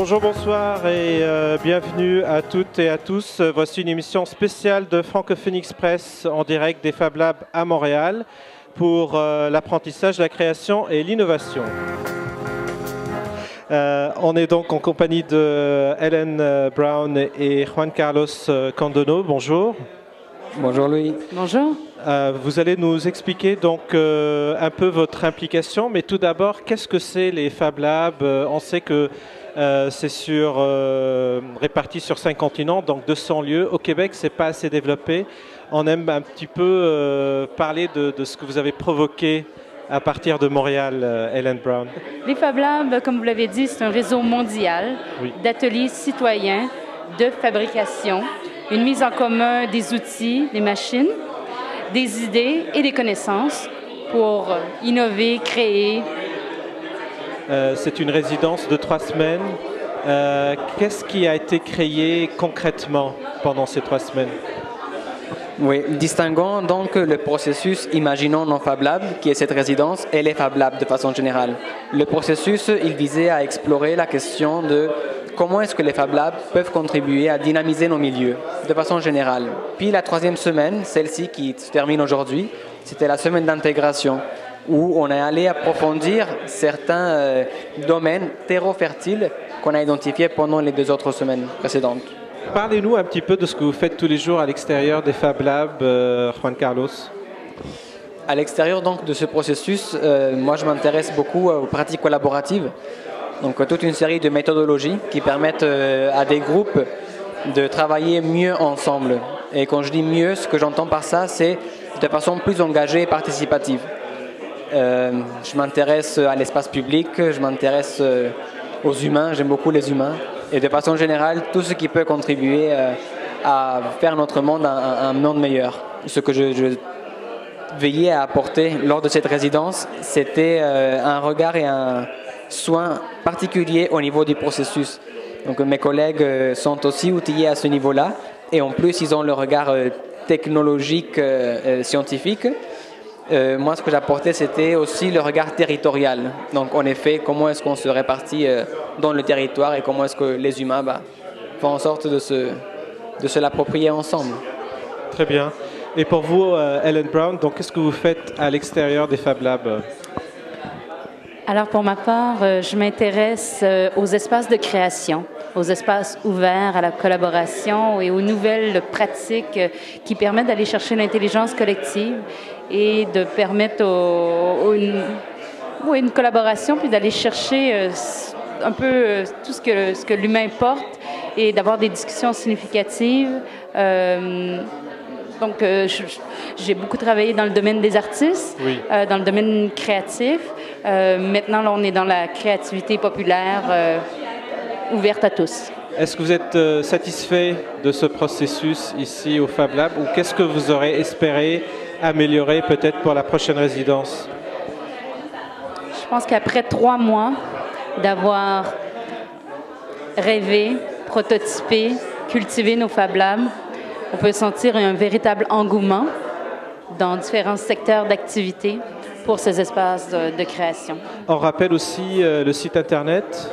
Bonjour, bonsoir et euh, bienvenue à toutes et à tous. Voici une émission spéciale de Francophonie Express en direct des Fab Labs à Montréal pour euh, l'apprentissage, la création et l'innovation. Euh, on est donc en compagnie de Helen Brown et Juan Carlos Candono. Bonjour. Bonjour Louis. Bonjour. vous allez nous expliquer donc un peu votre implication, mais tout d'abord, qu'est-ce que c'est les Fab Labs? On sait que euh, c'est sur, euh, réparti sur cinq continents, donc 200 lieux. Au Québec, c'est pas assez développé. On aime un petit peu euh, parler de, ce que vous avez provoqué à partir de Montréal, Helen Brown. Les Fab Labs, comme vous l'avez dit, c'est un réseau mondial d'ateliers citoyens de fabrication, une mise en commun des outils, des machines, des idées et des connaissances pour innover, créer, c'est une résidence de trois semaines. Euh, qu'est-ce qui a été créé concrètement pendant ces trois semaines oui, distinguons donc le processus Imaginons non Fab qui est cette résidence, et les Fab Labs de façon générale. Le processus, il visait à explorer la question de comment est-ce que les Fab Labs peuvent contribuer à dynamiser nos milieux de façon générale. Puis la troisième semaine, celle-ci qui se termine aujourd'hui, c'était la semaine d'intégration où on est allé approfondir certains euh, domaines terreau-fertiles qu'on a identifiés pendant les deux autres semaines précédentes. Parlez-nous un petit peu de ce que vous faites tous les jours à l'extérieur des Fab Labs, euh, Juan Carlos. À l'extérieur donc de ce processus, euh, moi je m'intéresse beaucoup aux pratiques collaboratives, donc toute une série de méthodologies qui permettent à des groupes de travailler mieux ensemble. Et quand je dis mieux, ce que j'entends par ça, c'est de façon plus engagée et participative. Euh, je m'intéresse à l'espace public, je m'intéresse euh, aux humains, j'aime beaucoup les humains. Et de façon générale, tout ce qui peut contribuer euh, à faire notre monde un, monde meilleur. Ce que je, veillais à apporter lors de cette résidence, c'était un regard et un soin particulier au niveau du processus. Donc mes collègues sont aussi outillés à ce niveau-là et en plus ils ont le regard technologique, scientifique euh, moi, ce que j'apportais, c'était aussi le regard territorial. Donc, en effet, comment est-ce qu'on se répartit euh, dans le territoire et comment est-ce que les humains bah, font en sorte de se, de se l'approprier ensemble. Très bien. Et pour vous, euh, Ellen Brown, donc qu'est-ce que vous faites à l'extérieur des Fab Labs? Alors, pour ma part, je m'intéresse aux espaces de création aux espaces ouverts à la collaboration et aux nouvelles pratiques qui permettent d'aller chercher l'intelligence collective et de permettre une, collaboration, puis d'aller chercher euh, un peu euh, tout ce que, ce que l'humain porte et d'avoir des discussions significatives. Euh, donc, j'ai beaucoup travaillé dans le domaine des artistes, dans le domaine créatif. maintenant, là, on est dans la créativité populaire ouverte à tous. Est-ce que vous êtes satisfait de ce processus ici au Fab Lab ou qu'est-ce que vous aurez espéré améliorer peut-être pour la prochaine résidence Je pense qu'après trois mois d'avoir rêvé, prototypé, cultivé nos Fab Labs, on peut sentir un véritable engouement dans différents secteurs d'activité pour ces espaces de, création. On rappelle aussi euh, le site internet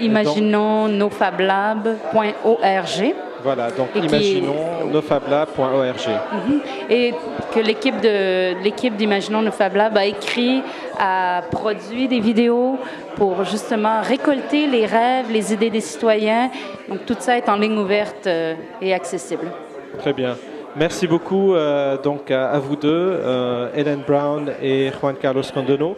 Imaginons nofablab.org. Voilà, donc imaginons nofablab.org. Mhm. Et que l'équipe de l'équipe d'Imaginons Nofablab a écrit, a produit des vidéos pour justement récolter les rêves, les idées des citoyens. Donc tout ça est en ligne ouverte euh, et accessible. Très bien. Merci beaucoup euh, donc à, vous deux, euh, Hélène Brown et Juan Carlos Condono.